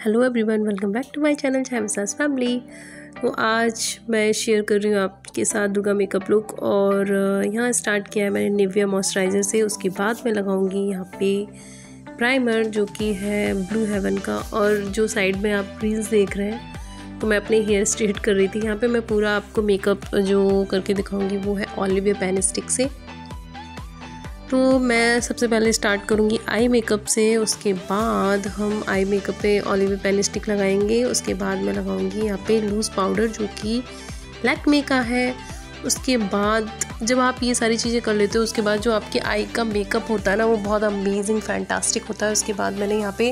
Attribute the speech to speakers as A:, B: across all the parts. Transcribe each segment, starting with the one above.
A: Hello everyone, welcome back to my channel चैमसास family. तो आज मैं शेयर कर रही हूँ आपके साथ दुर्गा मेकअप लुक और यहाँ स्टार्ट किया है मैंने निविया मॉइस्चराइज़र से, उसके बाद मैं लगाऊँगी यहाँ पे प्राइमर जो कि है ब्लू हेवन का और जो साइड में आप रील्स देख रहे हैं तो मैं अपने हेयर स्ट्रेट कर रही थी। यहाँ पे मैं पूरा आपको मेकअप जो करके दिखाऊँगी वो है ऑलिविया पेन स्टिक से। तो मैं सबसे पहले स्टार्ट करूँगी आई मेकअप से। उसके बाद हम आई मेकअप पे ऑलिव पेन स्टिक लगाएँगे। उसके बाद मैं लगाऊँगी यहाँ पे लूज़ पाउडर जो कि लैक्मे का है। उसके बाद जब आप ये सारी चीज़ें कर लेते हो, उसके बाद जो आपके आई का मेकअप होता है ना, वो बहुत अमेजिंग फैंटास्टिक होता है। उसके बाद मैंने यहाँ पे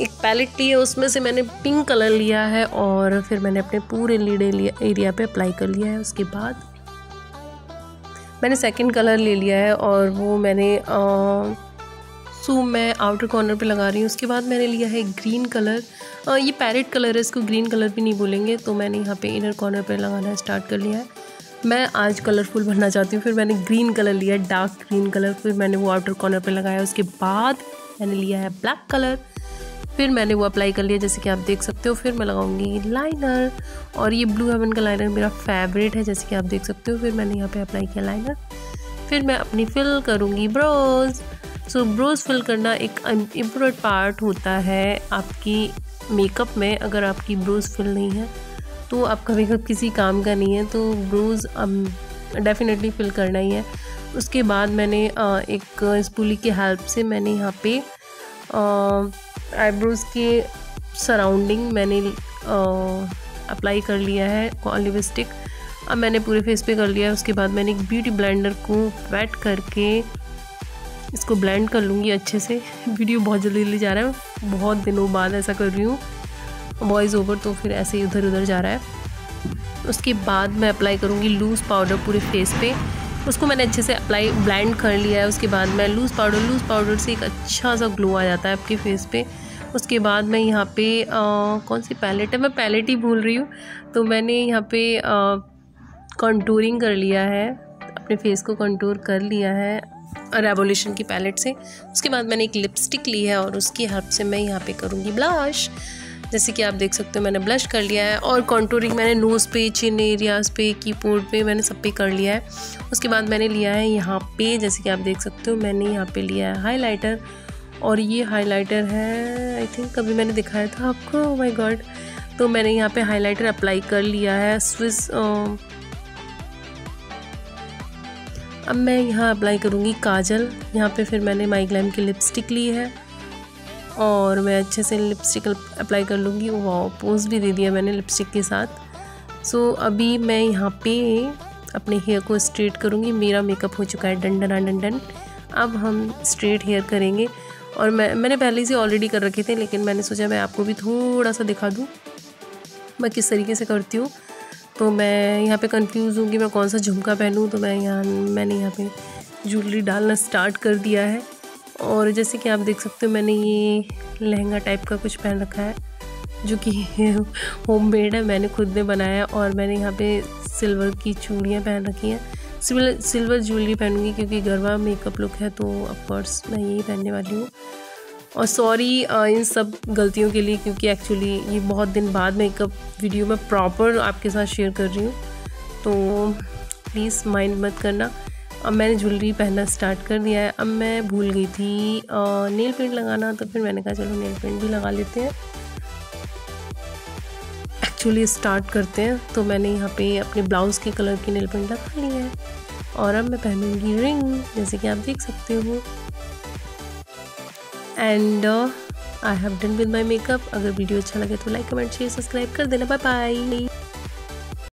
A: एक पैलेट ली है, उसमें से मैंने पिंक कलर लिया है और फिर मैंने अपने पूरे लीडे एरिया पे अप्लाई कर लिया है। उसके बाद मैंने सेकंड कलर ले लिया है और वो मैंने सो मैं आउटर कॉर्नर पे लगा रही हूँ। उसके बाद मैंने लिया है ग्रीन कलर आ, ये पैरेट कलर है इसको ग्रीन कलर भी नहीं बोलेंगे तो मैंने यहाँ पे इनर कॉर्नर पे लगाना स्टार्ट कर लिया है। मैं आज कलरफुल बनना चाहती हूँ फिर मैंने ग्रीन कलर लिया डार्क ग्रीन कलर फिर मैंने वो आउटर कॉर्नर पे लगाया उसके बाद मैंने लिया है ब्लैक कलर फिर मैंने वो अप्लाई कर लिया, जैसे कि आप देख सकते हो, फिर मैं लगाऊँगी लाइनर और ये ब्लू हेवन का लाइनर मेरा फेवरेट है, जैसे कि आप देख सकते हो, फिर मैंने यहाँ पे अप्लाई किया लाइनर फिर मैं अपनी फिल करूँगी ब्रोज सो ब्रोज फिल करना एक इम्पोर्टेंट पार्ट होता है आपकी मेकअप में, अगर आपकी ब्रोज फिल नहीं है तो आपका मेकअप किसी काम का नहीं है तो ब्रोज डेफिनेटली फिल करना ही है। उसके बाद मैंने एक स्पूली की हेल्प से मैंने यहाँ पे आईब्रोज़ के सराउंडिंग मैंने अप्लाई कर लिया है लिपस्टिक अब मैंने पूरे फेस पे कर लिया है, उसके बाद मैंने एक ब्यूटी ब्लेंडर को वेट करके इसको ब्लेंड कर लूँगी अच्छे से। वीडियो बहुत जल्दी जल्दी जा रहा है बहुत दिनों बाद ऐसा कर रही हूँ। वॉइस ओवर तो फिर ऐसे ही उधर उधर जा रहा है। उसके बाद मैं अप्लाई करूँगी लूज़ पाउडर पूरे फेस पे। उसको मैंने अच्छे से अप्लाई ब्लेंड कर लिया है उसके बाद मैं लूज़ पाउडर लूज़ पाउडर से एक अच्छा सा ग्लो आ जाता है आपके फेस पे। उसके बाद मैं यहाँ पे आ, कौन सी पैलेट है? मैं पैलेट ही भूल रही हूँ। तो मैंने यहाँ पे कंटूरिंग कर लिया है अपने फेस को कंटूर कर लिया है रेवोल्यूशन की पैलेट से। उसके बाद मैंने एक लिपस्टिक ली है और उसकी हेल्प से मैं यहाँ पे करूँगी ब्लश जैसे कि आप देख सकते हो मैंने ब्लश कर लिया है और कॉन्टूरिंग मैंने नोज़ पे चिन एरियाज़ पे कीबोर्ड पे मैंने सब पे कर लिया है। उसके बाद मैंने लिया है यहाँ पे, जैसे कि आप देख सकते हो मैंने यहाँ पे लिया है हाइलाइटर और ये हाइलाइटर है आई थिंक कभी मैंने दिखाया था आपको? माय oh गॉड तो मैंने यहाँ पे हाइलाइटर अप्लाई कर लिया है स्विस अब मैं यहाँ अप्लाई करूँगी काजल। यहाँ पे फिर मैंने माई ग्लैम की लिपस्टिक ली है। और मैं अच्छे से लिपस्टिक अप्लाई कर लूँगी। वाह पोज भी दे दिया मैंने लिपस्टिक के साथ। सो अभी मैं यहाँ पे अपने हेयर को स्ट्रेट करूँगी। मेरा मेकअप हो चुका है डन डन डन डन अब हम स्ट्रेट हेयर करेंगे। और मैं, मैंने पहले से ऑलरेडी कर रखे थे, लेकिन मैंने सोचा मैं आपको भी थोड़ा सा दिखा दूँ। मैं किस तरीके से करती हूँ। तो मैं यहाँ पे कंफ्यूज हूँ कि मैं कौन सा झुमका पहनूँ। तो मैं यहाँ, मैंने यहाँ पे ज्वेलरी डालना स्टार्ट कर दिया है। और जैसे कि आप देख सकते हो, मैंने ये लहंगा टाइप का कुछ पहन रखा है, जो कि होम मेड है। मैंने खुद ने बनाया और मैंने यहाँ पे सिल्वर की चूड़ियाँ पहन रखी हैं। सिल्वर सिल्वर ज्वेलरी पहनूँगी क्योंकि गरबा मेकअप लुक है तो ऑफकोर्स मैं यही पहनने वाली हूँ। और सॉरी इन सब गलतियों के लिए क्योंकि एक्चुअली ये बहुत दिन बाद मेकअप वीडियो में प्रॉपर आपके साथ शेयर कर रही हूँ। तो प्लीज़ माइंड मत करना। अब मैंने ज्वेलरी पहनना स्टार्ट कर दिया है। अब मैं भूल गई थी नेल पेंट लगाना तो फिर मैंने कहा चलो नेल पेंट भी लगा लेते हैं। एक्चुअली स्टार्ट करते हैं तो मैंने यहाँ पे अपने ब्लाउज़ के कलर की नेल पेंट लगा ली है। और अब मैं पहनूँगी रिंग जैसे कि आप देख सकते हो। And I have done with my makeup अगर वीडियो अच्छा लगे तो लाइक कमेंट शेयर सब्सक्राइब कर देना। Bye bye